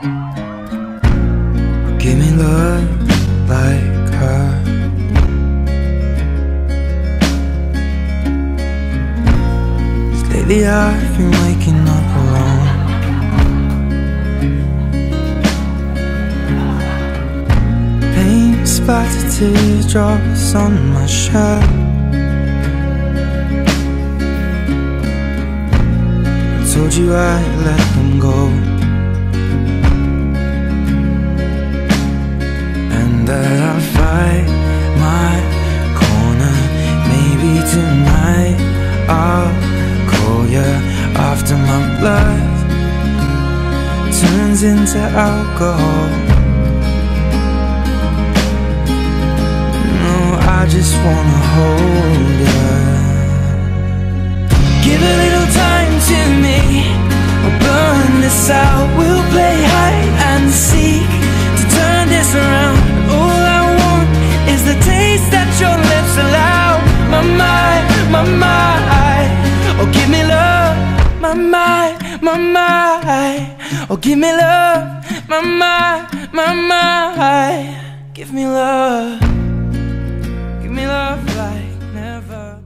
Give me love like her. lately I've been waking up alone. Paint splattered teardrops on my shirt. I told you I'd let them go. I'll call you after my blood turns into alcohol. No, I just wanna hold you. Give a little time to me. We'll burn this out. My mind, my mind. Oh, give me love, my mind, my mind. Give me love, give me love like never.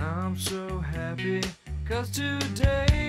I'm so happy, cause today